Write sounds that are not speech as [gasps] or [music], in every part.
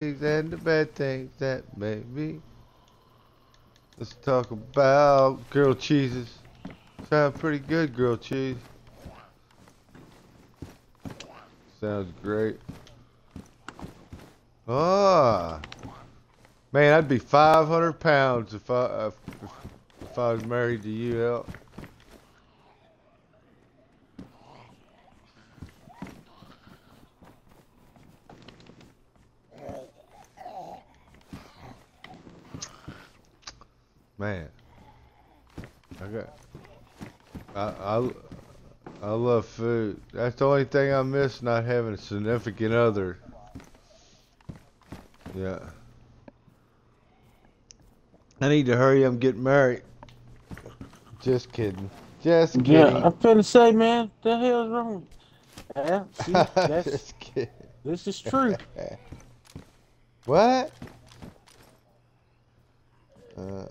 and the bad things that may be. Let's talk about grilled cheeses. Sound pretty good, grilled cheese. Sounds great. Ah, man, I'd be 500 pounds if I if, if I was married to you, El. Man, I got. I, I I love food. That's the only thing I miss not having a significant other. Yeah. I need to hurry. I'm getting married. Just kidding. Just kidding. Yeah, I'm finna say, man, the hell's wrong? Yeah, [laughs] see, that's, Just kidding. this is true. [laughs] What? Uh,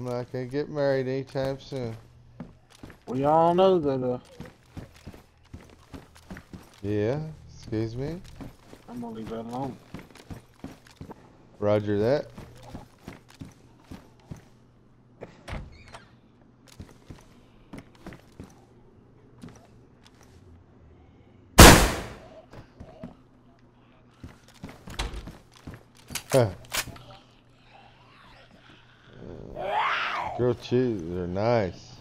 I'm not gonna get married anytime soon. We all know that. Uh, Yeah. Excuse me. I'm gonna leave that alone. Roger that. Huh. Uh, Grilled cheese are nice.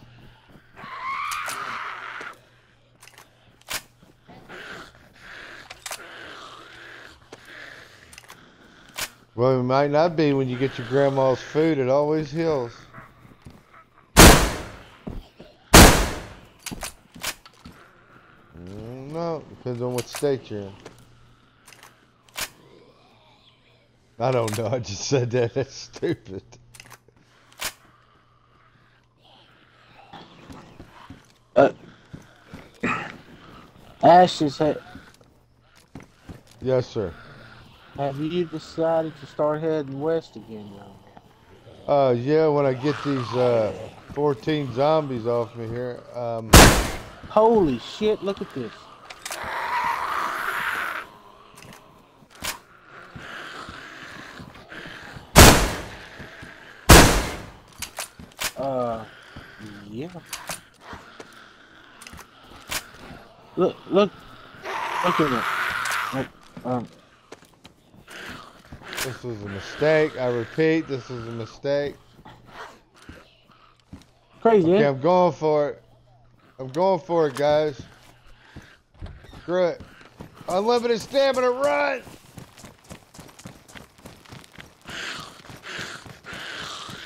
Well, it might not be when you get your grandma's food. It always heals. Mm, No, depends on what state you're in. I don't know. I just said that. [laughs] That's stupid. Ashes, ha- Yes, sir. have you decided to start heading west again, young? Uh, yeah. When I get these uh 14 zombies off me here, um, Holy shit! Look at this. Uh, yeah. Look, look, look at it. Like, um, this was a mistake. I repeat, this was a mistake. crazy. Okay, eh? I'm going for it. I'm going for it, guys. Screw it. Unlimited stamina, run!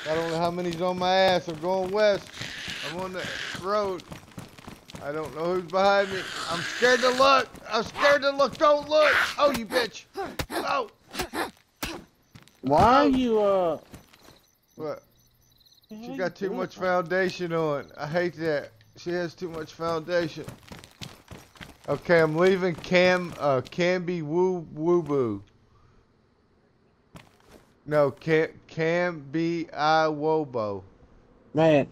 I don't know how many's on my ass. I'm going west. I'm on the road. I don't know who's behind me. I'm scared to look. I'm scared to look. Don't look. Oh, you bitch. Oh. Why are you, uh, What? She got too much foundation on. I hate that. She has too much foundation. Okay, I'm leaving Cam uh Camby Woo Woo Boo. No, Cam Cam B I Wobo. Man,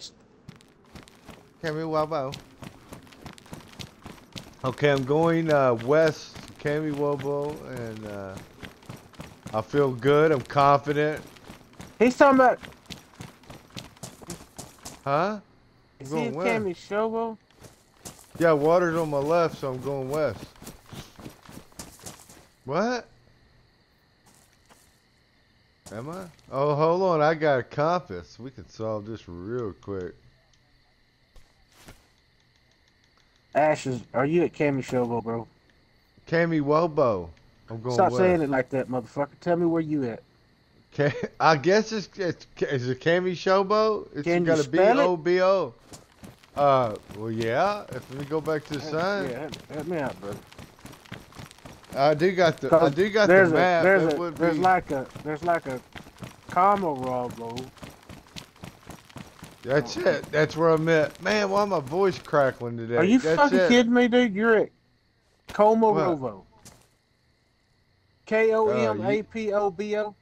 Camby Wobo. Okay, I'm going uh west Camby Wobo and uh I feel good, I'm confident. he's talking about, Huh? is he where? Shobo? Yeah, water's on my left, so I'm going west. What? Am I? Oh, hold on. I got a compass. We can solve this real quick. Ashes, are you at Cammy Shobo, bro? Cammy Wobo. I'm going Stop west. saying it like that, motherfucker. Tell me where you at. Okay, [laughs] I guess it's, it's is it Cammy Showbo? It's Can you got a B spell it? O B O. Uh, well, yeah. If we go back to the sign, Yeah, help, me out, bro. I do got the I do got the there's map. A, there's a, there's be- like a there's like a comma robo. That's it. That's where I'm at. Man, why my voice crackling today? Are you That's fucking it. kidding me, dude? You're at Como What? Rovo. K O M A P O B O.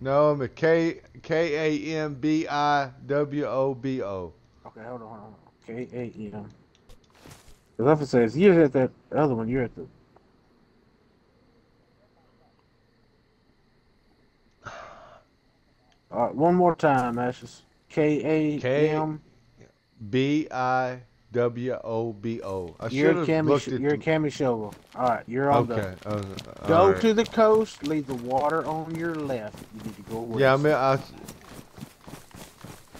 No, I'm a K K A M B I W O B O. Okay, hold on, hold on. K A M. Because if it says you're at that other one, you're at the All right, one more time, Ashes. K A M. B I W O B O. I You're a have Cammy. looked Sh- at you're a the- Shovel. All right, you're on the. Okay. uh, Go alright. to the coast. Leave the water on your left. You need to go west. Yeah, I mean, I.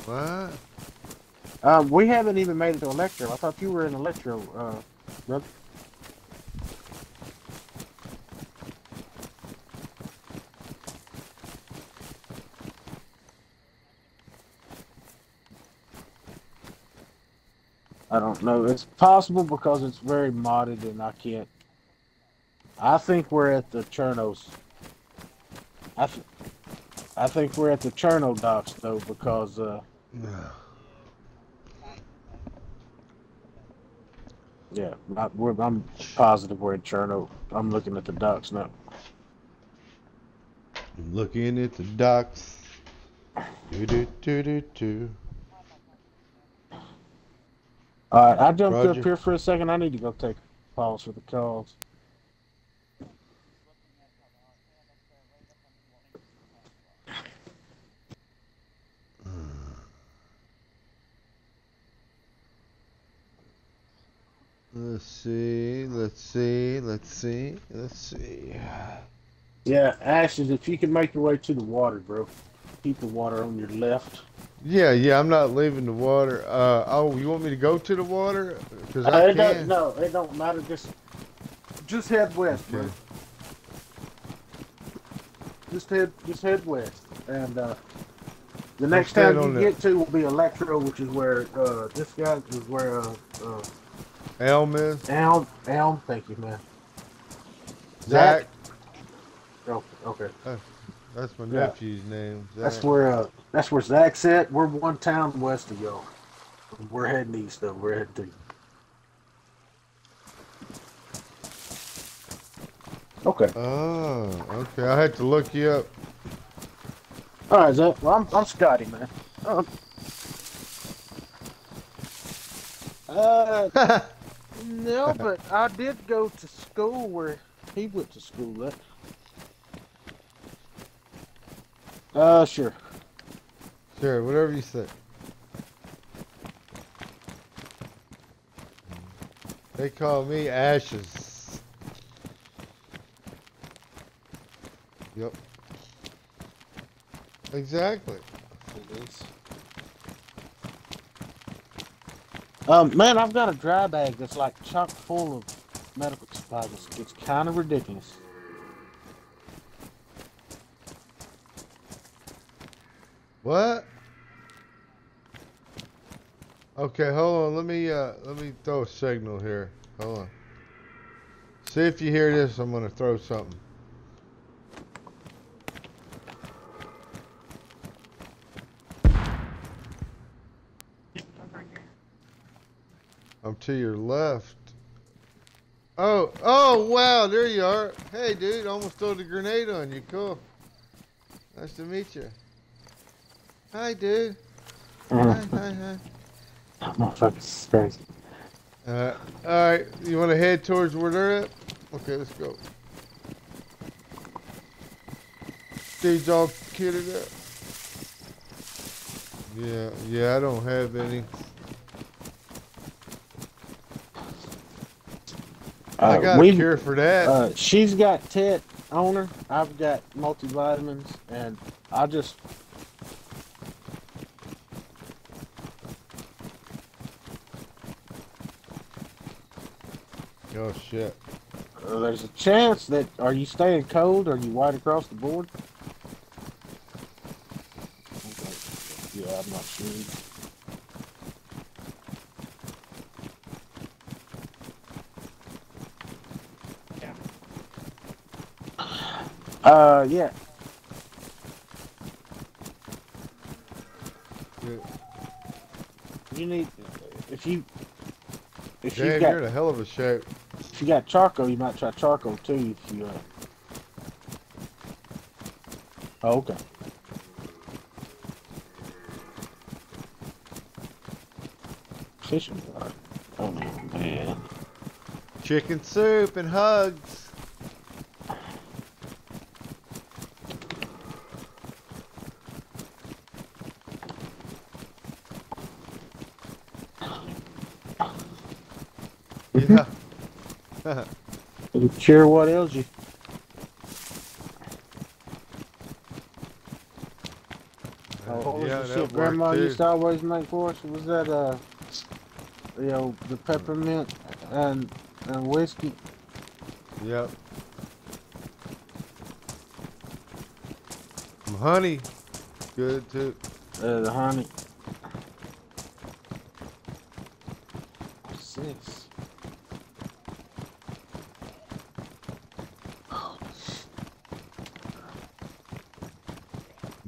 What? Uh, we haven't even made it to Electro. I thought you were in Electro, uh, brother. I don't know. It's possible because it's very modded and I can't. I think we're at the Chernos. I, th- I think we're at the Cherno docks though because uh, Yeah, I, we're, I'm positive we're at Cherno. I'm looking at the docks now. I'm looking at the ducks. Do do do do do. All right, I jumped Roger. up here for a second. I need to go take a pause for the calls. Let's see. Let's see. Let's see. Let's see. Yeah, Ashes, if you can make your way to the water, bro. Keep the water on your left. Yeah, yeah. I'm not leaving the water. Uh oh. You want me to go to the water? Cause Uh, I it don't, no, it don't matter. Just, just head west, bro. Okay. Just head, just head west, and uh, the next on you the- get to will be Electro, which is where uh, this guy is where uh, uh, Elm is. Elm, Elm. Thank you, man. Zach. Oh, okay. That's my Yeah. nephew's name. That's where uh, that's where Zach's at. We're one town west of y'all. We're heading east though. We're heading to. Okay. Oh, okay. I had to look you up. All right, Zach. Well, I'm I'm Scotty, man. Um, [laughs] uh, no, but I did go to school where he went to school at. Uh, sure. sure, whatever you say. They call me Ashes. Yep. Exactly. Um, man, I've got a dry bag that's like chock full of medical supplies. It's, it's kind of ridiculous. What? Okay, hold on. Let me uh let me throw a signal here. Hold on. See if you hear this. I'm gonna throw something. I'm to your left. Oh, oh wow, there you are. Hey dude, almost threw the grenade on you. Cool. Nice to meet you. Hi dude. Hi, hi, hi. Motherfucker's crazy. Uh, alright, you want to head towards where they're at? Okay, let's go. Dude's all kitted up. Yeah, yeah, I don't have any. I Uh, got a cure for that. Uh, she's got tet on her. I've got multivitamins, and I just oh shit. uh, there's a chance that are you staying cold? Are you white across the board? Okay. Yeah, I'm not sure. Yeah. Uh, yeah. You need if you if you Damn, got you're in a hell of a shape. If you got charcoal, you might try charcoal too if you. Uh... Oh, okay. Fishing rod. Oh man. Chicken soup and hugs. [laughs] Yeah. Cure what ails you. Oh, what was yeah, the shit Grandma used to always make for us? Was that uh, you know, the peppermint and and whiskey? Yep. Some honey. Good too. Uh, the honey. What's this?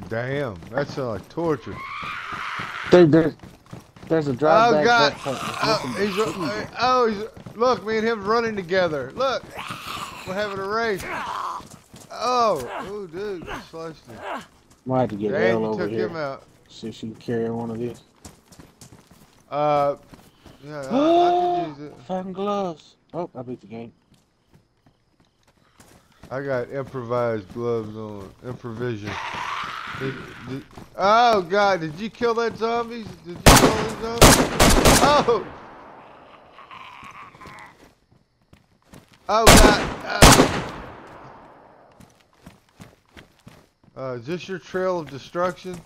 Damn, that sounds like torture. Dude, there's there's a drive Oh back. God! Oh, he's, oh, he's, look, me and him running together. Look, we're having a race. Oh, oh, dude, sliced him. Might have to get Dang, over took here. him out. See if she can carry one of these. Uh, yeah, I, I could [gasps] use it. Found gloves. Oh, I beat the game. I got improvised gloves on. Improvision. Did- did- oh God! Did you kill that zombie? Did you kill that zombie? Oh! Oh God! Uh, uh, is this your trail of destruction?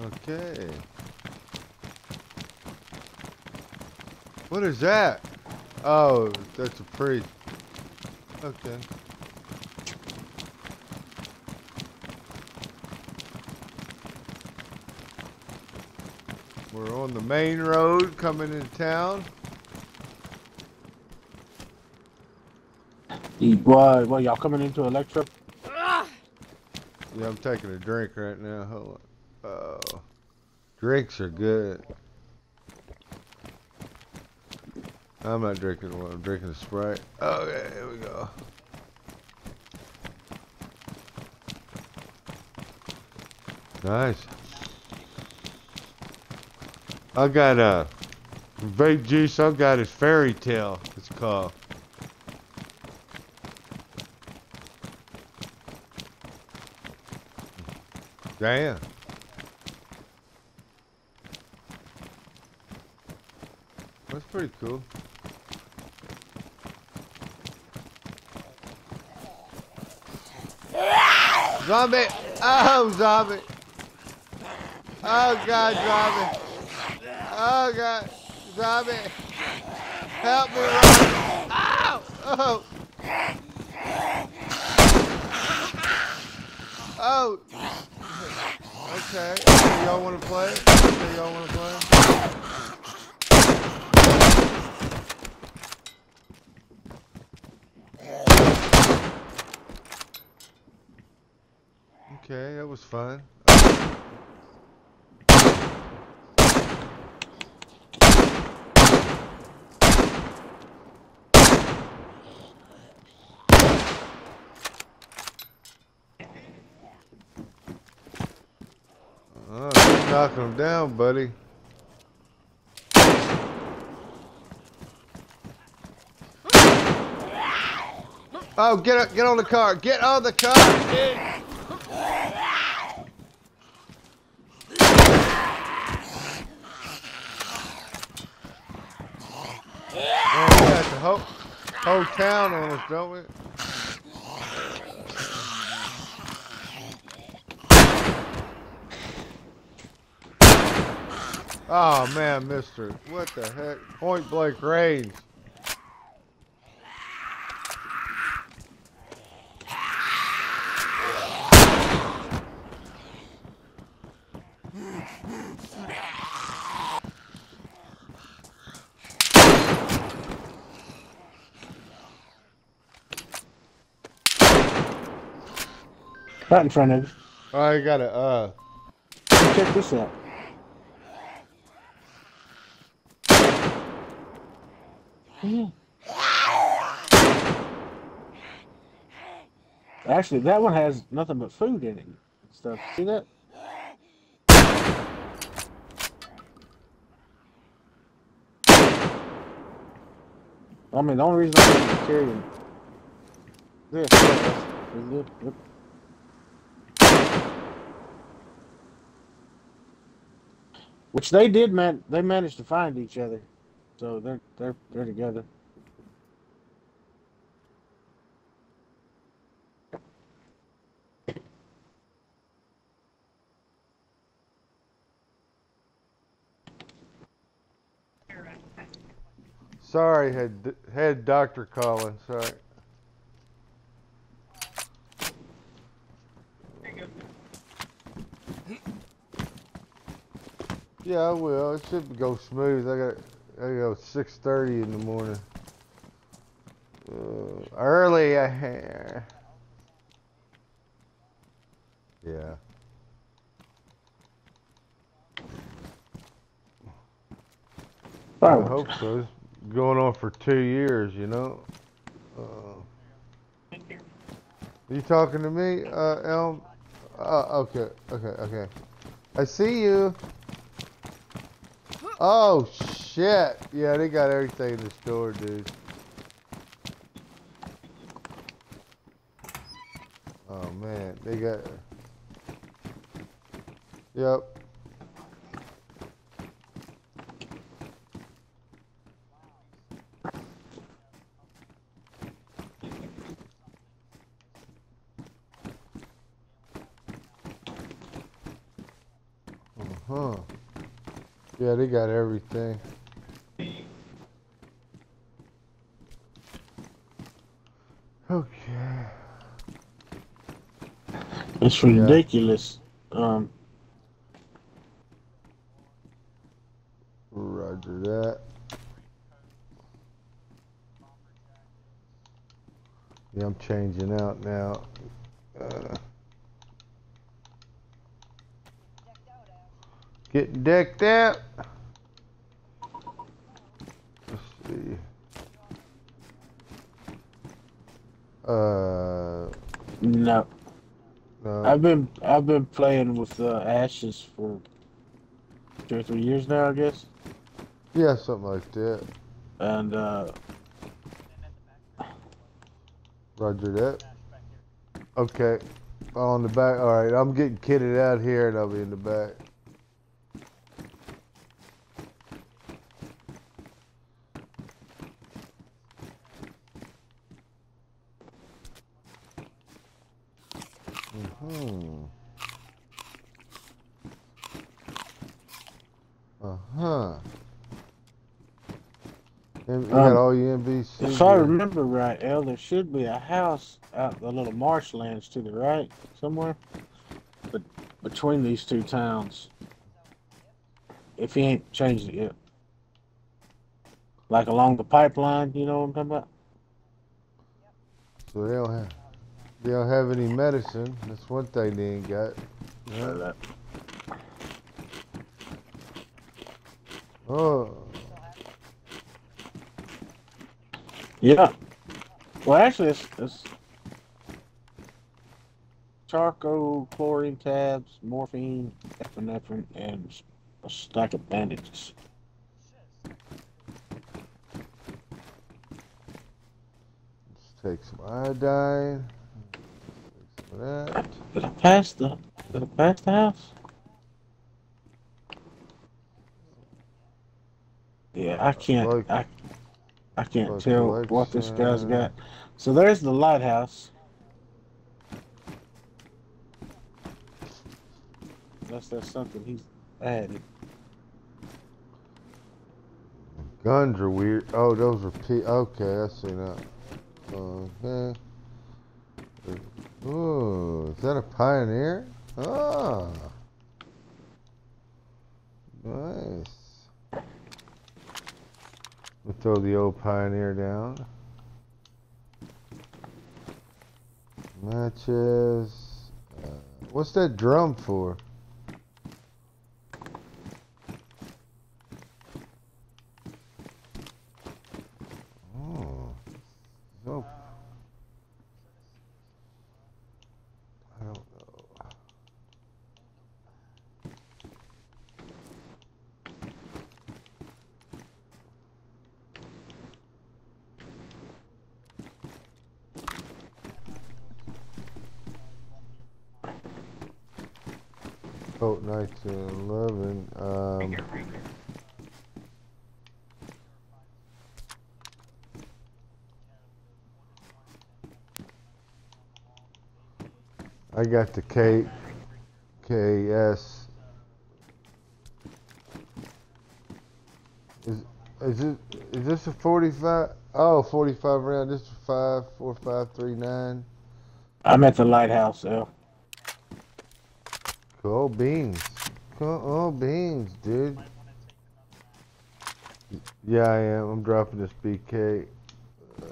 Okay. What is that? Oh, that's a priest. Okay. We're on the main road coming into town. Why? Well, y'all coming into Electro? Yeah, I'm taking a drink right now. Hold on. Oh, drinks are good. I'm not drinking one. I'm drinking a Sprite. Okay, here we go. Nice. I got a vape juice. I got his fairy tale. It's called. Damn. That's pretty cool. Zombie! Oh, zombie! Oh, God, zombie! Oh, God, zombie! Help me, Ron! Ow! Oh. oh! Oh! Okay. So y'all want to play? So y'all want to play? Okay, that was fun. Oh, keep knocking them down, buddy. Oh, get up, get on the car, get on the car, dude. Man, we got the whole, whole town on us, don't we? Oh man, mister. What the heck? Point blank range. Right in front of you. I got it. uh, Check this out. Actually, that one has nothing but food in it stuff. See that? I mean, the only reason I'm carrying this is look, look. Which they did man they managed to find each other. So they're they're they're together. Sorry, had had doctor calling. Sorry. Yeah, I will. It should go smooth. I got I go 6:30 in the morning. Uh, early. I [laughs] yeah. I hope so. It's going on for two years, you know. Uh, you talking to me, uh, Elm? Uh, okay, okay, okay. I see you. Oh shit! Yeah, they got everything in the store, dude. Oh man, they got. Yep. Uh-huh. Yeah, they got everything. It's Yeah. ridiculous. Um, Roger that. Yeah, I'm changing out now. Uh, getting decked out. Let's see. Uh, no, no. I've been I've been playing with uh, ashes for two or three years now, I guess. yeah, something like that. And uh, Roger that. Okay. On the back. All right. I'm getting kitted out here, and I'll be in the back. Hmm. Uh huh. And you got Um, all your NBC. If I remember right, El, there should be a house out the little marshlands to the right somewhere, but between these two towns. If he ain't changed it yet, like along the pipeline, you know what I'm talking about? So they don't have they don't have any medicine. That's one thing they ain't got. Yeah. Oh, Yeah. Well, actually, it's, it's charcoal, chlorine tabs, morphine, epinephrine, and a stack of bandages. let's take some iodine. Take some that. Did I pass the? Did I pass the house? Yeah, I can't. I, I can't tell like, what this guy's uh, got. So there's the lighthouse. Unless that's something he's added. Guns are weird. Oh, those are P. Okay, I see that. Okay. Ooh, is that a pioneer? Ah. Nice. We'll throw the old pioneer down. Matches. Uh, what's that drum for? 9-11 Um. I got the K, KS. Is is it is this a 45? Oh, 45 round. This is five four five three nine. I'm at the lighthouse, Cool beans. Cool beans, dude. Yeah, I am. I'm dropping this BK. Uh,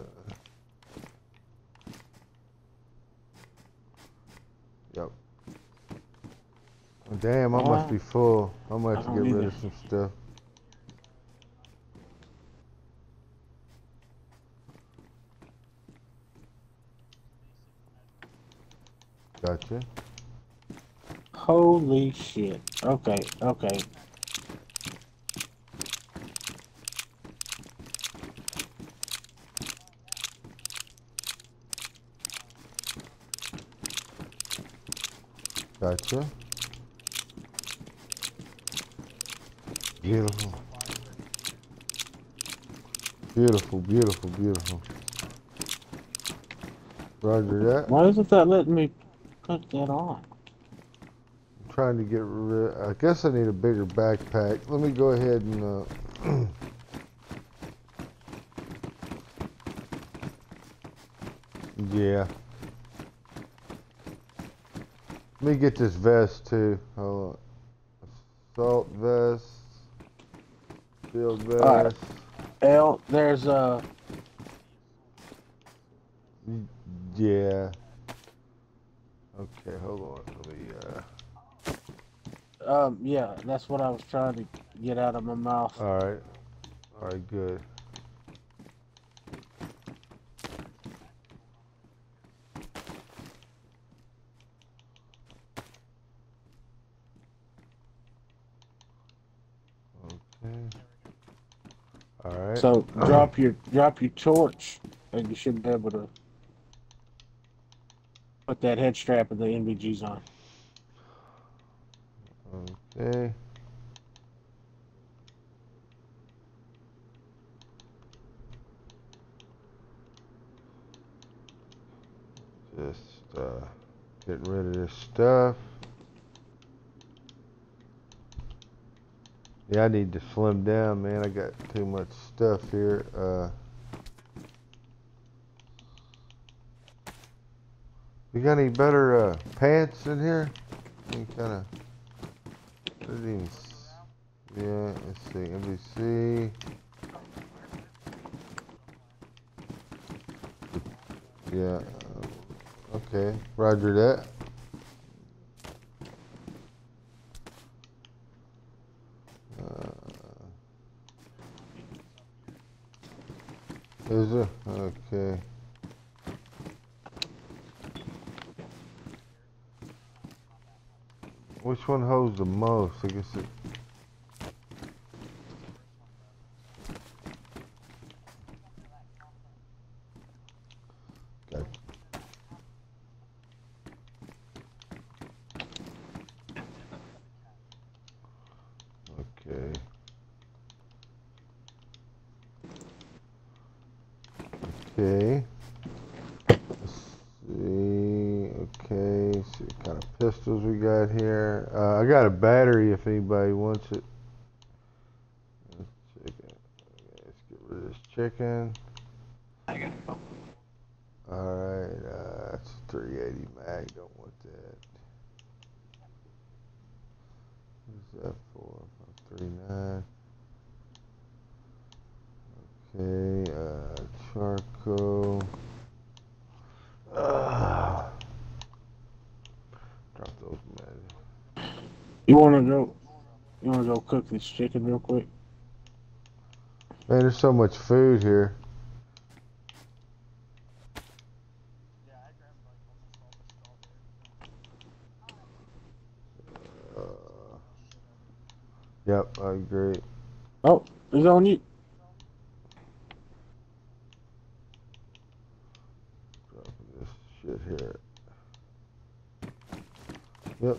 yep. Damn, I must be full. I might have to get rid of some stuff. Gotcha. Holy shit. Okay, okay. Gotcha. Beautiful. Beautiful, beautiful, beautiful. Roger that. Why isn't that letting me put that on? Trying to get rid. I guess I need a bigger backpack. Let me go ahead and. Uh, [clears throat] yeah. Let me get this vest too. Hold on. Assault vest. Field vest. Alright. L, there's a... Yeah. Okay, hold on. Let me. Uh. Um yeah, that's what I was trying to get out of my mouth. All right. All right. Good. Okay. All right. So drop your drop your torch and you should be able to put that head strap of the NVGs on. Okay. Just uh, getting rid of this stuff. Yeah, I need to slim down, man. I got too much stuff here. Uh, you got any better uh, pants in here? Any kind of doesn't even s- Yeah, let's see. NBC. Yeah. Okay. Roger that. Uh, is it? Okay. Which one holds the most? I guess it. Gotcha. Okay. Okay. Let's see. Okay. See what kind of pistols we got here. Uh, I got a battery if anybody wants it. Let's. Let's get rid of this chicken. I got it. Alright, uh, that's a 380 mag. Don't want that. What's that for? 539. Okay, uh, charcoal. Ah. Drop those mags. You wanna go you wanna go cook this chicken real quick? Man, there's so much food here. Uh, yep, I agree. Oh, it's on you. Dropping this shit here. Yep,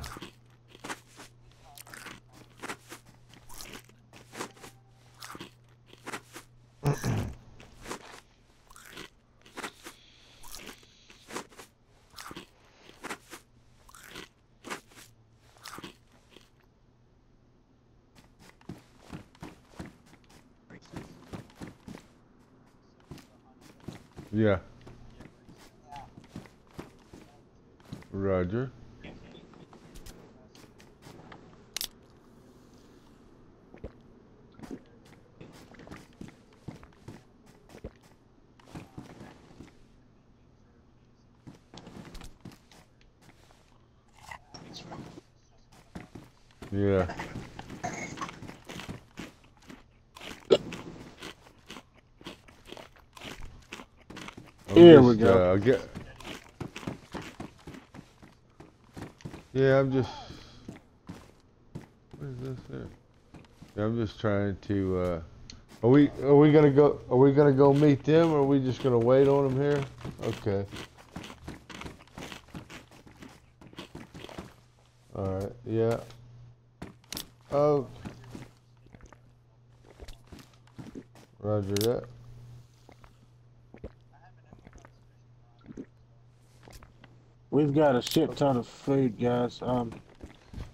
Yeah. I'm Here we go. Uh, get... Yeah, I'm just. What is this here? Yeah, I'm just trying to. Uh... Are we? Are we gonna go? Are we gonna go meet them, or are we just gonna wait on them here? Okay. All right. Yeah. Oh. Roger that. We've got a shit ton of food, guys. Um,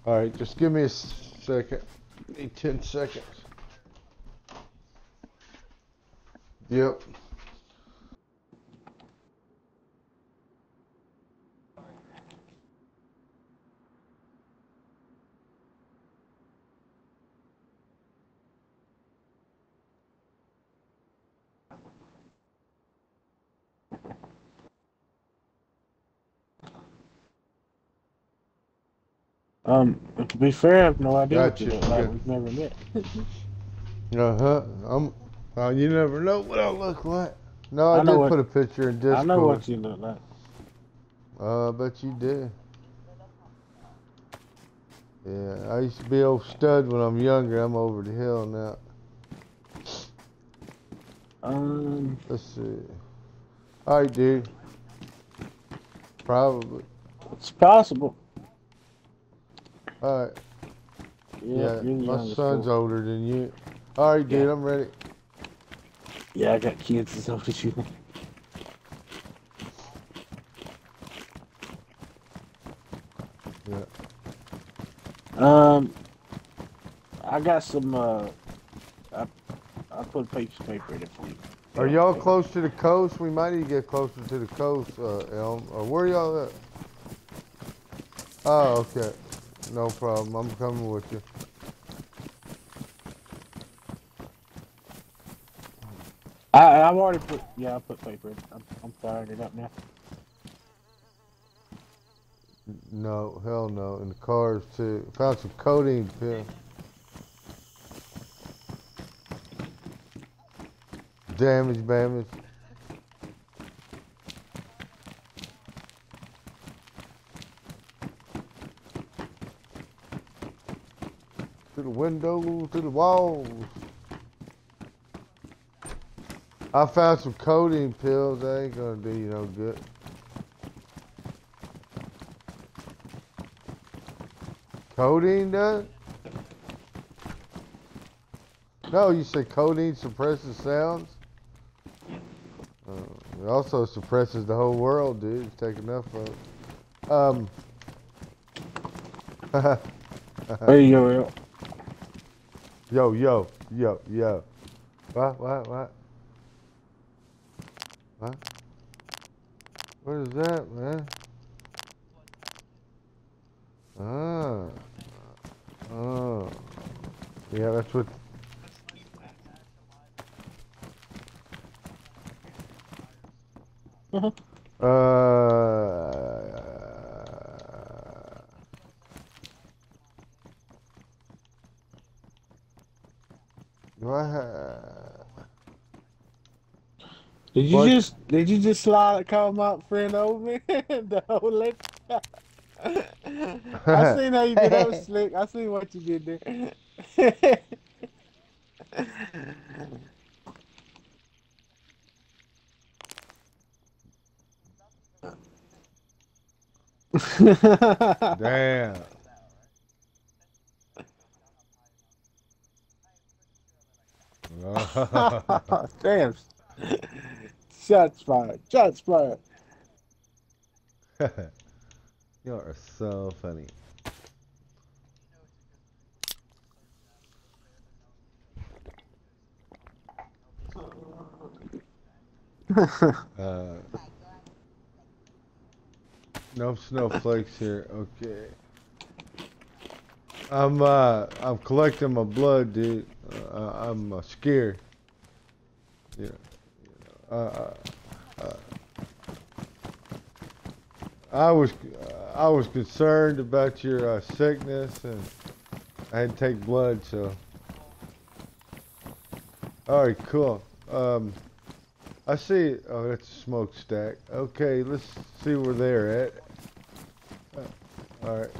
All right, just give me a second. Need 10 seconds. Yep. Um, to be fair, I have no idea what Gotcha, you look like. yeah. We've never met. [laughs] Uh huh. I'm. Oh, you never know what I look like. No, I, I did what- put a picture in Discord. I know what you look like. Uh, I bet you did. Yeah, I used to be old stud when I'm younger. I'm over the hill now. Um, Let's see. All right, dude. Probably. it's possible. All right. Yeah, Yeah, my son's one. older than you. All right, dude. Yeah. I'm ready. Yeah, I got kids as old as you. Yeah. Um, I got some. Uh, I I put a piece of paper in it for you. Are y'all close to the coast? We might need to get closer to the coast, uh, Elm. Or where y'all at? Oh, okay. No problem. I'm coming with you. I I've already put. Yeah, I put paper in. I'm I'm firing it up now. No, hell no. In the cars too. Found some codeine pill. Damage, damage. To the window, to the walls. I found some codeine pills. That ain't gonna do you no good. Codeine does? No, you said codeine suppresses sounds? Uh, it also suppresses the whole world, dude. It's take enough of it. Um. There you go. Yo, yo, yo, yo. What, what, what? What? What is that, man? Ah. Oh. Yeah, that's what. Mhm. Uh. Have? Did you What? just did you just slide call my friend over [laughs] the whole lecture? [laughs] I seen how you did that was [laughs] slick. I seen what you did there. Damn. [laughs] Damn. Shots fired. Shots fired. [laughs] you are so funny. [laughs] uh, no snowflakes here. Okay. I'm uh I'm collecting my blood, dude. Uh, I'm uh, scared. Yeah. Uh, uh, uh, I was I was concerned about your uh, sickness, and I had to take blood. So, all right, cool. Um, I see. Oh, that's a smokestack. Okay, let's see where they're at. Uh, all right.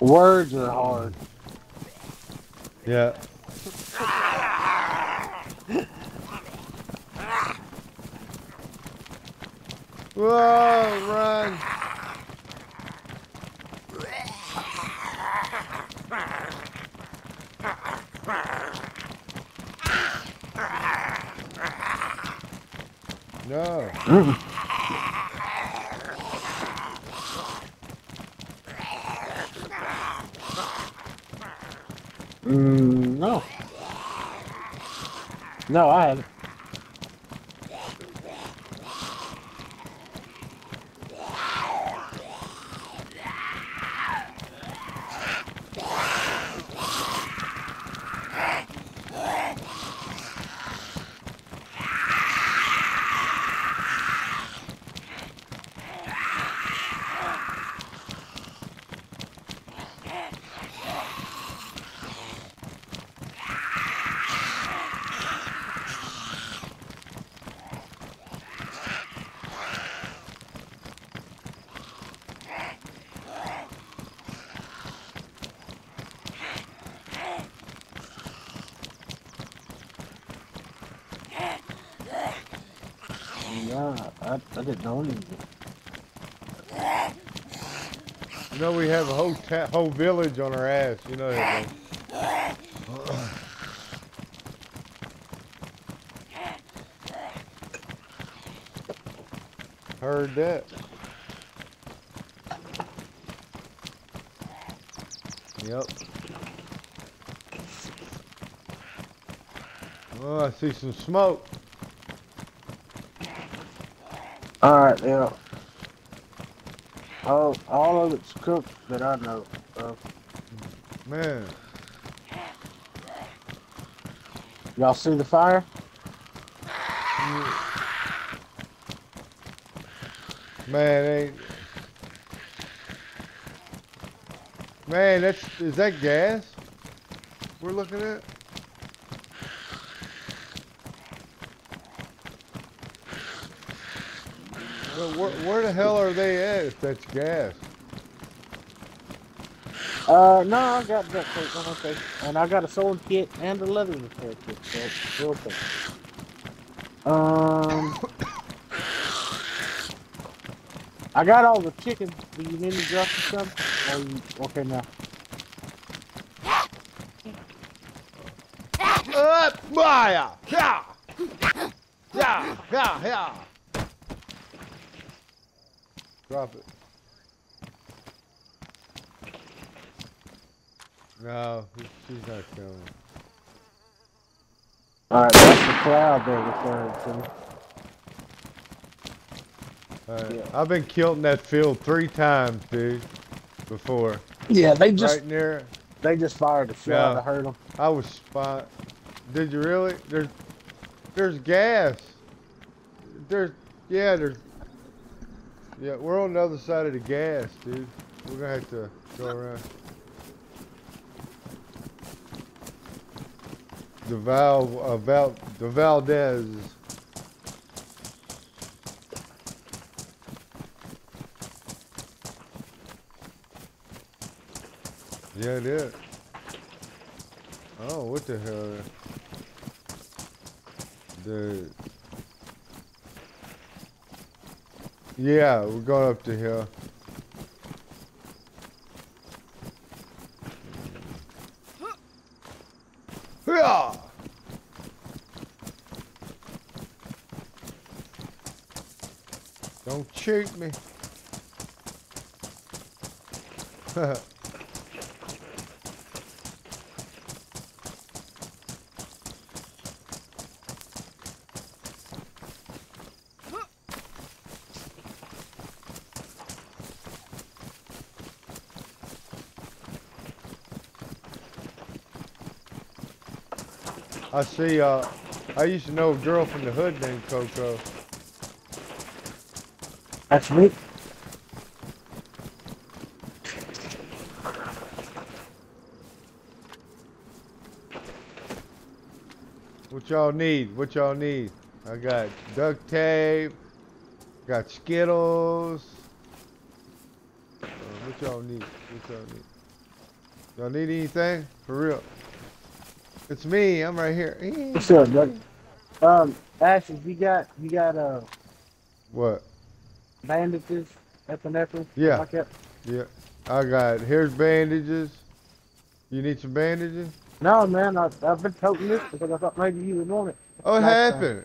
Words are hard. Yeah. Whoa, run. No. [laughs] Mm, no. No, I haven't. I didn't know. You know we have a whole whole village on our ass. You know that. Heard that. Yep. Oh, I see some smoke. All right, yeah. Oh, all of it's cooked that I know of. Man, Y'all see the fire? man, ain't. Man, that's is that gas? We're looking at. Where, where the hell are they at if that's gas? Uh, no, I got kit. I'm okay. And I got a sewing kit and a leather repair kit, so it's okay. Um, I got all the chicken. Do you need me to drop you some? Or you, okay now. Uh! Yeah! Yeah! Yeah! Yeah! Drop it. No, she's not coming. All right, that's the cloud they're referring to. Alright, Yeah. I've been killed in that field three times, dude. Before. Yeah, they just right near. they just fired a shot Yeah. to hurt them. I was spot. Did you really? There's, there's gas. There's, yeah, there's. Yeah, we're on the other side of the gas, dude. We're gonna have to go around. The Val, uh, Val, the Valdez. Yeah, it is. Oh, what the hell? Dude. Yeah, we're going up to here. Yeah. Don't shoot me. [laughs] I see, uh, I used to know a girl from the hood named Coco. That's me. What y'all need? What y'all need? I got duct tape, got Skittles. Uh, what y'all need? What y'all need? Y'all need anything? For real? It's me. I'm right here. What's up, Doug? Um, Ashes, you got you got uh What? bandages, epinephrine? Yeah. Like? Yeah. I got, here's bandages. You need some bandages? No, man, I, I've been toting this because I thought maybe you would want it. Oh, what time. happened?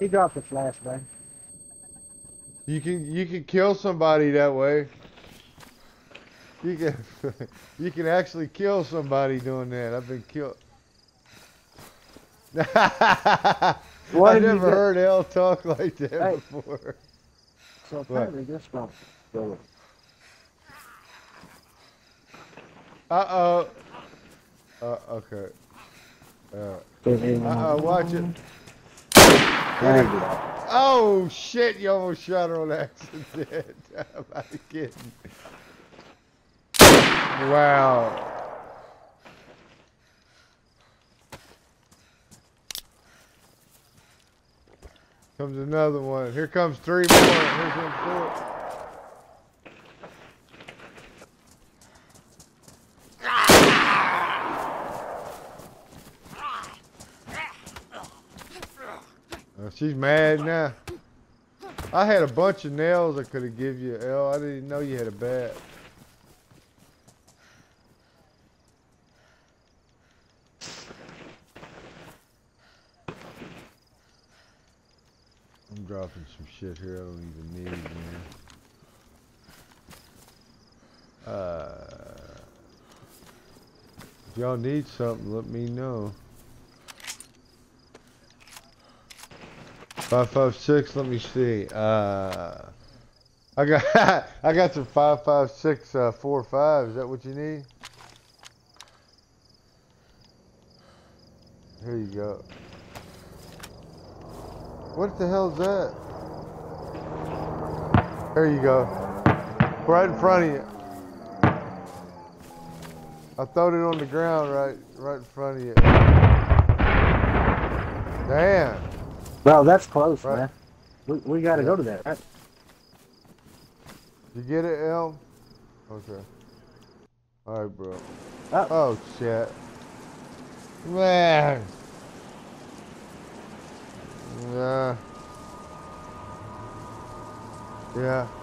He dropped the flashbang. You can you can kill somebody that way. You can [laughs] you can actually kill somebody doing that. I've been killed. [laughs] What I never heard L talk like that Hey. before. So apparently this one. So, Uh oh. Uh okay. Uh uh watch it. Oh shit! You almost shot her on accident. [laughs] I'm not kidding. Wow. Comes another one. Here comes three more. Here's one four. Oh, uh, she's mad now. I had a bunch of nails I could have give you, L. I didn't know you had a bat. I'm dropping some shit here I don't even need, man. Uh, if y'all need something, let me know. Five five six. Let me see. Uh, I got [laughs] I got some five five six uh, four five. Is that what you need? Here you go. What the hell is that? There you go. Right in front of you. I throwed it on the ground right right in front of you. Damn. well, that's close, Right. man. We, we got to Yeah. go to that, right? You get it, Elm? Okay. Alright, bro. Oh. Oh, shit. Man. Yeah. Yeah.